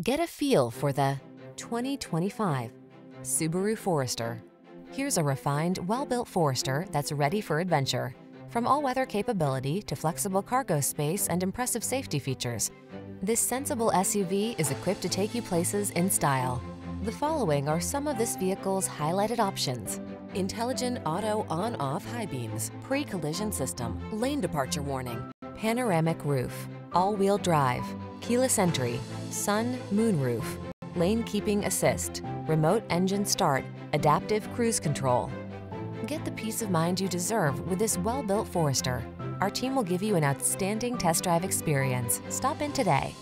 Get a feel for the 2025 Subaru Forester. Here's a refined, well-built Forester that's ready for adventure. From all-weather capability to flexible cargo space and impressive safety features, this sensible SUV is equipped to take you places in style. The following are some of this vehicle's highlighted options. Intelligent auto on-off high beams, pre-collision system, lane departure warning, panoramic roof, all-wheel drive, keyless entry, sun, moon roof, lane keeping assist, remote engine start, adaptive cruise control. Get the peace of mind you deserve with this well-built Forester. Our team will give you an outstanding test drive experience. Stop in today.